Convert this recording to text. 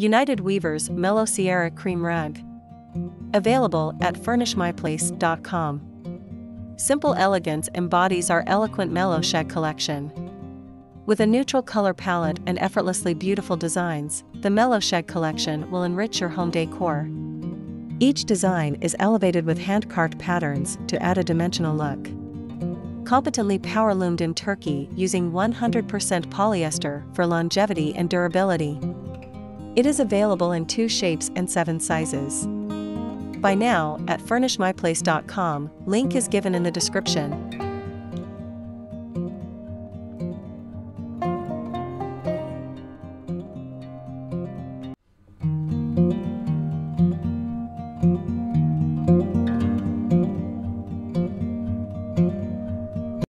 United Weavers Mellow Sierra Cream Rug. Available at furnishmyplace.com. Simple elegance embodies our eloquent mellow shed collection. With a neutral color palette and effortlessly beautiful designs, the Mellow Shed collection will enrich your home decor. Each design is elevated with hand-carved patterns to add a dimensional look. Competently power loomed in Turkey using 100% polyester for longevity and durability. It is available in two shapes and seven sizes. By now, at furnishmyplace.com, link is given in the description.